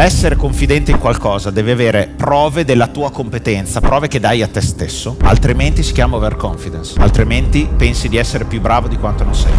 essere confidente in qualcosa devi avere prove della tua competenza, prove che dai a te stesso, altrimenti si chiama overconfidence, altrimenti pensi di essere più bravo di quanto non sei.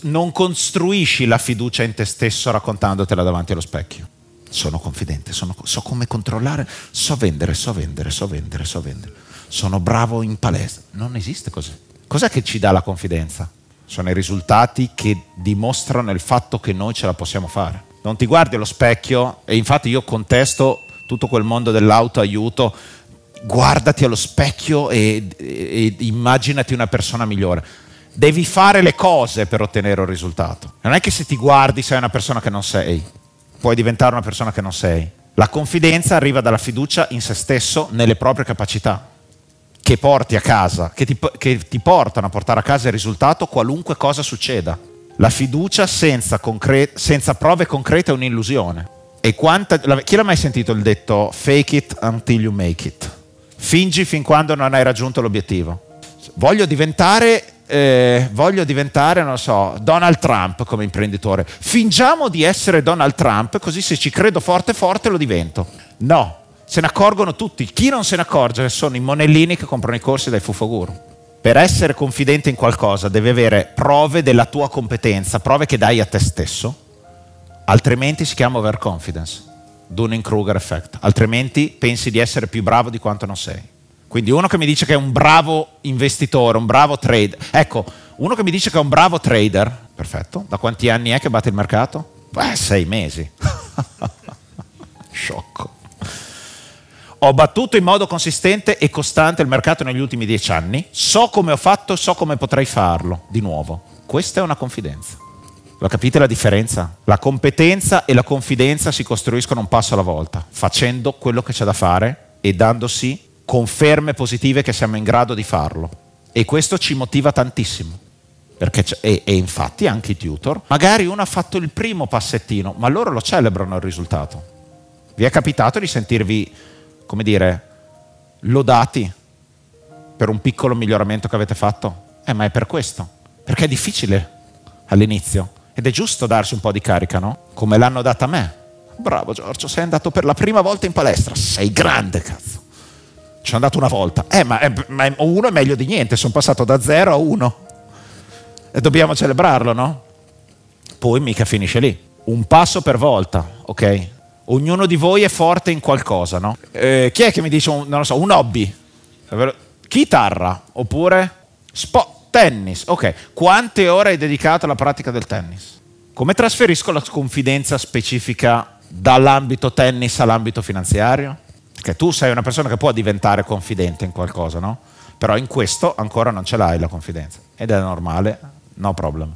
Non costruisci la fiducia in te stesso raccontandotela davanti allo specchio. Sono confidente, sono, so come controllare, so vendere, so vendere, so vendere, so vendere. Sono bravo in palestra. Non esiste così. Cos'è che ci dà la confidenza? Sono i risultati che dimostrano il fatto che noi ce la possiamo fare non ti guardi allo specchio e infatti io contesto tutto quel mondo dell'autoaiuto, guardati allo specchio e, e, e immaginati una persona migliore. Devi fare le cose per ottenere un risultato. Non è che se ti guardi sei una persona che non sei, puoi diventare una persona che non sei. La confidenza arriva dalla fiducia in se stesso, nelle proprie capacità, che porti a casa, che ti, che ti portano a portare a casa il risultato qualunque cosa succeda. La fiducia senza, concre- senza prove concrete è un'illusione. E quanta, la, chi l'ha mai sentito il detto fake it until you make it? Fingi fin quando non hai raggiunto l'obiettivo. Voglio diventare, eh, voglio diventare, non so, Donald Trump come imprenditore. Fingiamo di essere Donald Trump, così se ci credo forte forte lo divento. No, se ne accorgono tutti. Chi non se ne accorge sono i monellini che comprano i corsi dai Fufoguru per essere confidente in qualcosa devi avere prove della tua competenza, prove che dai a te stesso, altrimenti si chiama overconfidence, Dunning-Kruger effect, altrimenti pensi di essere più bravo di quanto non sei. Quindi uno che mi dice che è un bravo investitore, un bravo trader, ecco, uno che mi dice che è un bravo trader, perfetto, da quanti anni è che batte il mercato? Beh, sei mesi. Sciocco. Ho battuto in modo consistente e costante il mercato negli ultimi dieci anni, so come ho fatto, so come potrei farlo di nuovo. Questa è una confidenza. Lo capite la differenza? La competenza e la confidenza si costruiscono un passo alla volta, facendo quello che c'è da fare e dandosi conferme positive che siamo in grado di farlo. E questo ci motiva tantissimo. E, e, infatti anche i tutor, magari uno ha fatto il primo passettino, ma loro lo celebrano il risultato. Vi è capitato di sentirvi come dire, lodati per un piccolo miglioramento che avete fatto? Eh, ma è per questo, perché è difficile all'inizio ed è giusto darsi un po' di carica, no? Come l'hanno data a me. Bravo Giorgio, sei andato per la prima volta in palestra, sei grande cazzo. Ci sono andato una volta. Eh, ma, è, ma uno è meglio di niente, sono passato da zero a uno. E dobbiamo celebrarlo, no? Poi mica finisce lì. Un passo per volta, ok? Ognuno di voi è forte in qualcosa, no? Eh, chi è che mi dice, un, non lo so, un hobby? Chitarra, oppure sport, tennis. Ok, quante ore hai dedicato alla pratica del tennis? Come trasferisco la confidenza specifica dall'ambito tennis all'ambito finanziario? Perché tu sei una persona che può diventare confidente in qualcosa, no? Però in questo ancora non ce l'hai la confidenza. Ed è normale, no problem.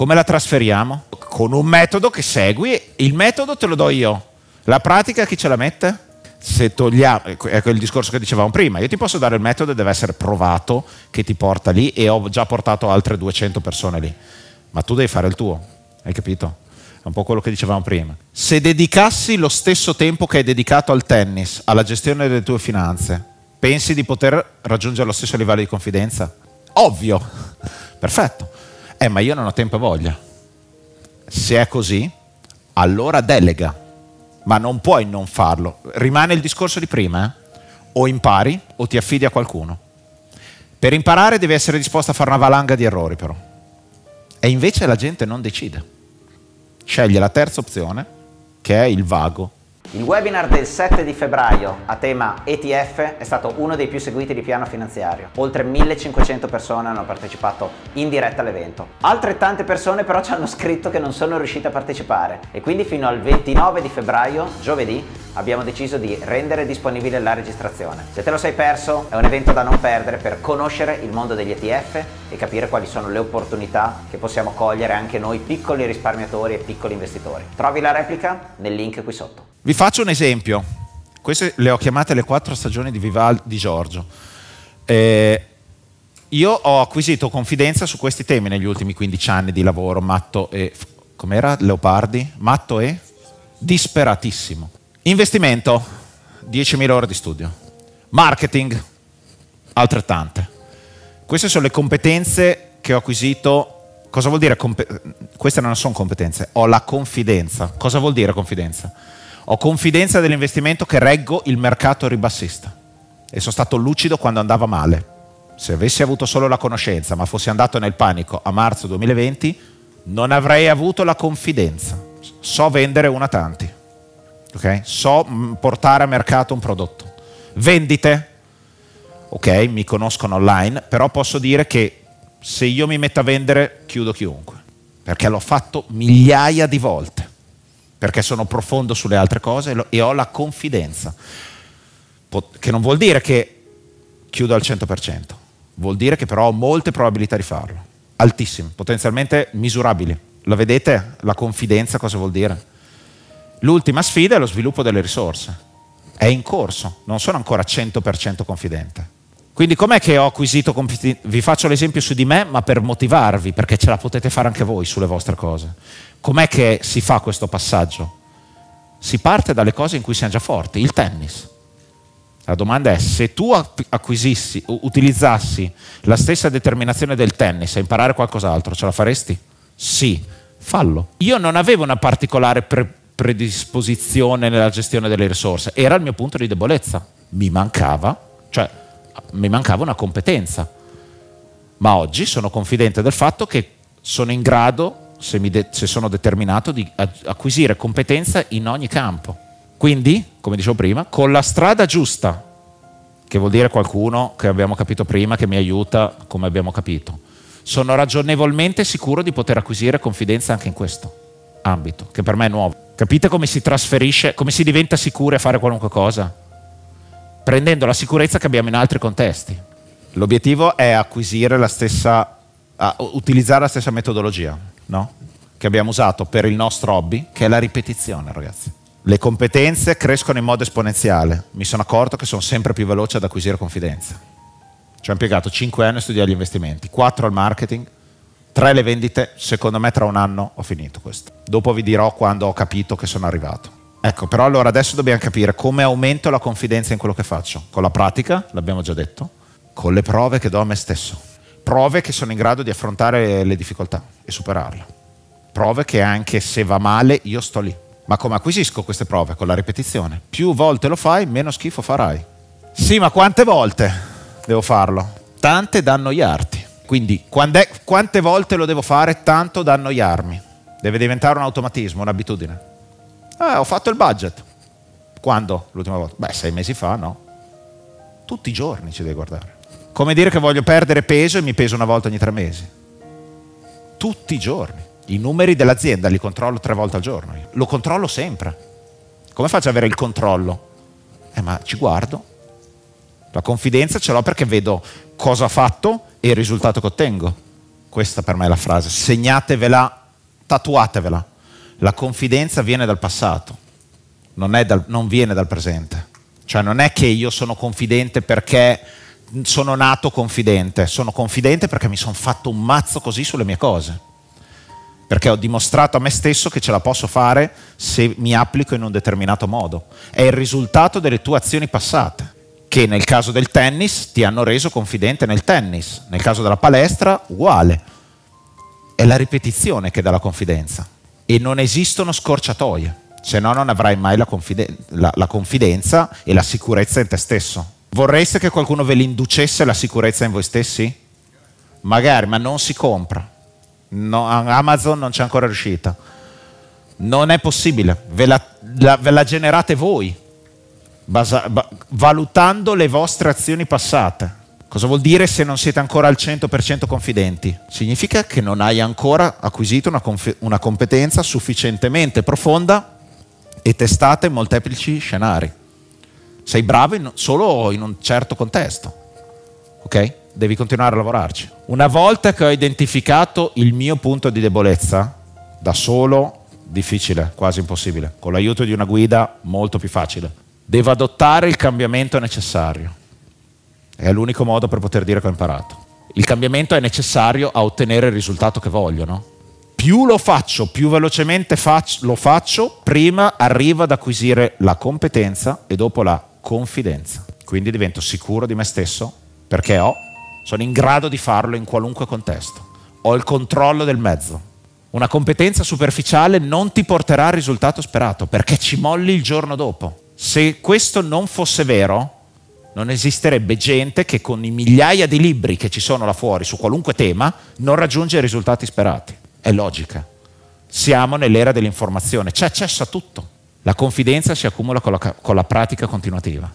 Come la trasferiamo? Con un metodo che segui, il metodo te lo do io, la pratica chi ce la mette? Se togliamo, ecco, ecco il discorso che dicevamo prima, io ti posso dare il metodo e deve essere provato che ti porta lì e ho già portato altre 200 persone lì, ma tu devi fare il tuo, hai capito? È un po' quello che dicevamo prima. Se dedicassi lo stesso tempo che hai dedicato al tennis, alla gestione delle tue finanze, pensi di poter raggiungere lo stesso livello di confidenza? Ovvio, perfetto. Eh, ma io non ho tempo e voglia. Se è così, allora delega, ma non puoi non farlo. Rimane il discorso di prima, eh? o impari o ti affidi a qualcuno. Per imparare devi essere disposto a fare una valanga di errori però. E invece la gente non decide. Sceglie la terza opzione, che è il vago il webinar del 7 di febbraio a tema ETF è stato uno dei più seguiti di piano finanziario. Oltre 1500 persone hanno partecipato in diretta all'evento. Altrettante persone però ci hanno scritto che non sono riuscite a partecipare e quindi fino al 29 di febbraio, giovedì, abbiamo deciso di rendere disponibile la registrazione. Se te lo sei perso, è un evento da non perdere per conoscere il mondo degli ETF e capire quali sono le opportunità che possiamo cogliere anche noi piccoli risparmiatori e piccoli investitori. Trovi la replica nel link qui sotto. Vi faccio un esempio. Queste le ho chiamate le quattro stagioni di Vival di Giorgio. Eh, io ho acquisito confidenza su questi temi negli ultimi 15 anni di lavoro, matto e... com'era? Leopardi? Matto e? Disperatissimo. Investimento, 10.000 ore di studio. Marketing, altrettante. Queste sono le competenze che ho acquisito Cosa vuol dire? Queste non sono competenze, ho la confidenza. Cosa vuol dire confidenza? Ho confidenza dell'investimento che reggo il mercato ribassista e sono stato lucido quando andava male. Se avessi avuto solo la conoscenza, ma fossi andato nel panico a marzo 2020, non avrei avuto la confidenza. So vendere una tanti, okay? so mm, portare a mercato un prodotto. Vendite, ok, mi conoscono online, però posso dire che se io mi metto a vendere chiudo chiunque, perché l'ho fatto migliaia di volte, perché sono profondo sulle altre cose e ho la confidenza, che non vuol dire che chiudo al 100%, vuol dire che però ho molte probabilità di farlo, altissime, potenzialmente misurabili. Lo vedete la confidenza cosa vuol dire? L'ultima sfida è lo sviluppo delle risorse. È in corso, non sono ancora 100% confidente. Quindi com'è che ho acquisito competenza? Vi faccio l'esempio su di me, ma per motivarvi, perché ce la potete fare anche voi sulle vostre cose. Com'è che si fa questo passaggio? Si parte dalle cose in cui siamo già forti, il tennis. La domanda è se tu acquisissi, utilizzassi la stessa determinazione del tennis a imparare qualcos'altro, ce la faresti? Sì, fallo. Io non avevo una particolare pre- predisposizione nella gestione delle risorse, era il mio punto di debolezza. Mi mancava, cioè mi mancava una competenza. Ma oggi sono confidente del fatto che sono in grado, se, de- se sono determinato, di acquisire competenza in ogni campo. Quindi, come dicevo prima, con la strada giusta, che vuol dire qualcuno che abbiamo capito prima, che mi aiuta come abbiamo capito, sono ragionevolmente sicuro di poter acquisire confidenza anche in questo ambito, che per me è nuovo. Capite come si trasferisce, come si diventa sicuri a fare qualunque cosa? Prendendo la sicurezza che abbiamo in altri contesti. L'obiettivo è acquisire la stessa, utilizzare la stessa metodologia no? che abbiamo usato per il nostro hobby, che è la ripetizione, ragazzi. Le competenze crescono in modo esponenziale. Mi sono accorto che sono sempre più veloce ad acquisire confidenza. Ci ho impiegato 5 anni a studiare gli investimenti, 4 al marketing, 3 le vendite. Secondo me tra un anno ho finito questo. Dopo vi dirò quando ho capito che sono arrivato. Ecco, però allora adesso dobbiamo capire come aumento la confidenza in quello che faccio. Con la pratica, l'abbiamo già detto, con le prove che do a me stesso. Prove che sono in grado di affrontare le difficoltà e superarle. Prove che anche se va male io sto lì. Ma come acquisisco queste prove? Con la ripetizione. Più volte lo fai, meno schifo farai. Sì, ma quante volte devo farlo? Tante da annoiarti. Quindi quante volte lo devo fare? Tanto da annoiarmi. Deve diventare un automatismo, un'abitudine. Eh, ho fatto il budget. Quando? L'ultima volta? Beh, sei mesi fa, no? Tutti i giorni ci devi guardare. Come dire che voglio perdere peso e mi peso una volta ogni tre mesi. Tutti i giorni. I numeri dell'azienda li controllo tre volte al giorno. Lo controllo sempre. Come faccio ad avere il controllo? Eh, ma ci guardo. La confidenza ce l'ho perché vedo cosa ha fatto e il risultato che ottengo. Questa per me è la frase. Segnatevela, tatuatevela. La confidenza viene dal passato, non, dal, non viene dal presente. Cioè non è che io sono confidente perché sono nato confidente, sono confidente perché mi sono fatto un mazzo così sulle mie cose. Perché ho dimostrato a me stesso che ce la posso fare se mi applico in un determinato modo. È il risultato delle tue azioni passate, che nel caso del tennis ti hanno reso confidente nel tennis, nel caso della palestra uguale. È la ripetizione che dà la confidenza e non esistono scorciatoie, se no non avrai mai la, confiden- la, la confidenza e la sicurezza in te stesso. Vorreste che qualcuno ve l'inducesse la sicurezza in voi stessi? Magari, ma non si compra. No, Amazon non c'è ancora riuscita. Non è possibile, ve la, la, ve la generate voi, basa, ba, valutando le vostre azioni passate. Cosa vuol dire se non siete ancora al 100% confidenti? Significa che non hai ancora acquisito una, conf- una competenza sufficientemente profonda e testate molteplici scenari. Sei bravo in, solo in un certo contesto. Ok? Devi continuare a lavorarci. Una volta che ho identificato il mio punto di debolezza, da solo difficile, quasi impossibile. Con l'aiuto di una guida molto più facile. Devo adottare il cambiamento necessario è l'unico modo per poter dire che ho imparato. Il cambiamento è necessario a ottenere il risultato che voglio, no? Più lo faccio, più velocemente faccio, lo faccio, prima arrivo ad acquisire la competenza e dopo la confidenza. Quindi divento sicuro di me stesso perché ho, sono in grado di farlo in qualunque contesto. ho il controllo del mezzo. Una competenza superficiale non ti porterà al risultato sperato perché ci molli il giorno dopo. Se questo non fosse vero, non esisterebbe gente che con i migliaia di libri che ci sono là fuori su qualunque tema non raggiunge i risultati sperati. È logica. Siamo nell'era dell'informazione, c'è accesso a tutto. La confidenza si accumula con la, con la pratica continuativa.